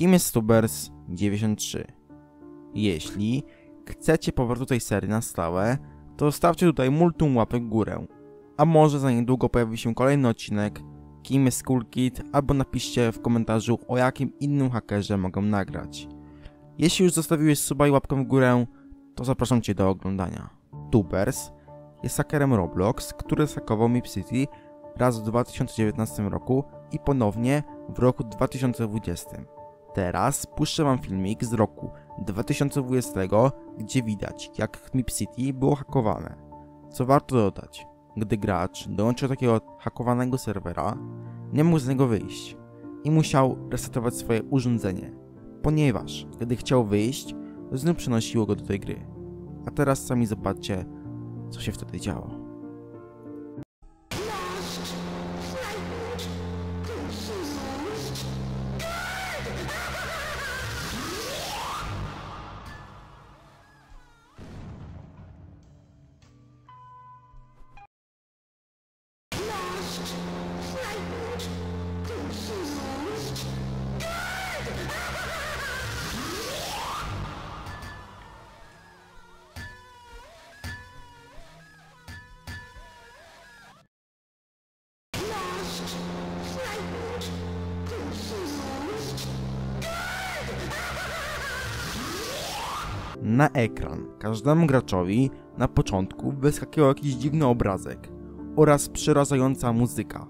Kim jest Tubers 93? Jeśli chcecie powrotu tej serii na stałe, to stawcie tutaj multum łapek w górę. A może za niedługo pojawi się kolejny odcinek Kim jest Cool Kid, albo napiszcie w komentarzu o jakim innym hakerze mogę nagrać. Jeśli już zostawiłeś suba i łapkę w górę, to zapraszam Cię do oglądania. Tubers jest hakerem Roblox, który zhakował Mip City raz w 2019 roku i ponownie w roku 2020. Teraz puszczę Wam filmik z roku 2020, gdzie widać jak Mip City było hakowane. Co warto dodać, gdy gracz dołączył do takiego hakowanego serwera, nie mógł z niego wyjść i musiał resetować swoje urządzenie, ponieważ gdy chciał wyjść, znów przenosiło go do tej gry. A teraz sami zobaczcie, co się wtedy działo. Na ekran każdemu graczowi na początku wyskakiwał jakiś dziwny obrazek oraz przerażająca muzyka,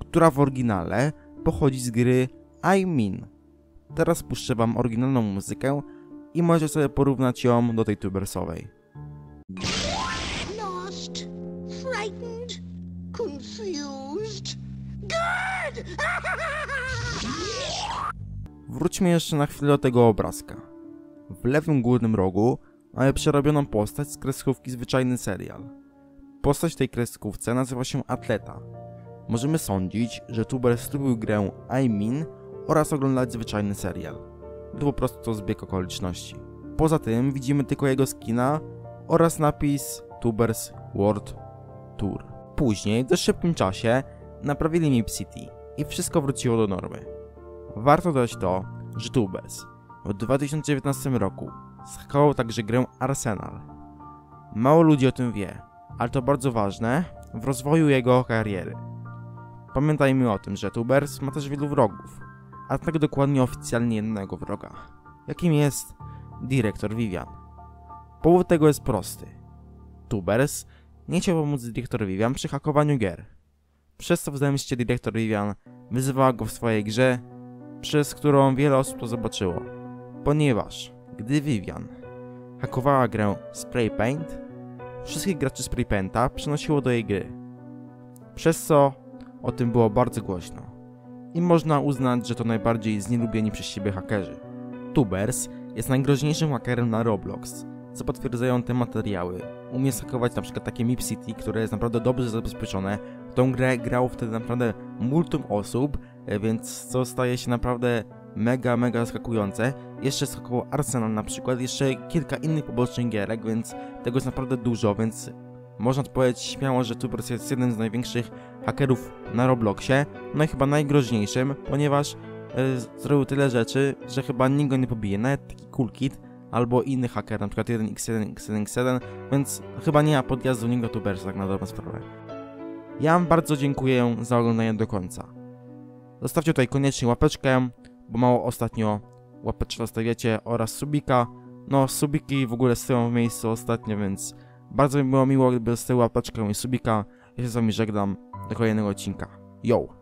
która w oryginale pochodzi z gry I Mean. Teraz puszczę wam oryginalną muzykę i możecie sobie porównać ją do tej tubersowej. Lost, frightened, confused. Good! Wróćmy jeszcze na chwilę do tego obrazka. W lewym górnym rogu mamy przerobioną postać z kreskówki Zwyczajny Serial. Postać tej kreskówce nazywa się Atleta. Możemy sądzić, że tuber lubił grę I Mean oraz oglądać zwyczajny serial. To po prostu to zbieg okoliczności. Poza tym widzimy tylko jego skina oraz napis Tubers World Tour. Później, w dość szybkim czasie, naprawili Mip City i wszystko wróciło do normy. Warto dodać to, że Tubers w 2019 roku zhakował także grę Arsenal. Mało ludzi o tym wie, ale to bardzo ważne w rozwoju jego kariery. Pamiętajmy o tym, że Tubers ma też wielu wrogów, a tak dokładnie oficjalnie jednego wroga, jakim jest dyrektor Vivian. Powód tego jest prosty. Tubers nie chciał pomóc dyrektor Vivian przy hakowaniu gier. Przez co w zemście dyrektor Vivian wyzywała go w swojej grze, przez którą wiele osób to zobaczyło. Ponieważ gdy Vivian hakowała grę Spray Paint, wszystkich graczy Spray Painta przenosiło do jej gry. Przez co o tym było bardzo głośno. I można uznać, że to najbardziej znielubieni przez siebie hakerzy. Tubers jest najgroźniejszym hakerem na Roblox, co potwierdzają te materiały. Umie hakować przykład takie Mip City, które jest naprawdę dobrze zabezpieczone. W tą grę grało wtedy naprawdę multum osób, e, więc co staje się naprawdę mega, mega zaskakujące. Jeszcze skakował Arsenal na przykład, jeszcze kilka innych pobocznych gierek, więc tego jest naprawdę dużo, więc można powiedzieć śmiało, że Tubers jest jednym z największych hakerów na Robloxie, no i chyba najgroźniejszym, ponieważ e, zrobił tyle rzeczy, że chyba nikt go nie pobije, nawet taki Cool Kid albo inny haker, na przykład 1x1, x1, x1, więc chyba nie ma podjazdu niego Tubersa, tak na dobrą sprawę. Ja wam bardzo dziękuję za oglądanie do końca. Zostawcie tutaj koniecznie łapeczkę, bo mało ostatnio łapeczkę zostawiacie oraz subika. No, subiki w ogóle stoją w miejscu ostatnio, więc bardzo mi było miło, gdyby zostawił łapeczkę i subika. Ja się z wami żegnam do kolejnego odcinka. Yo!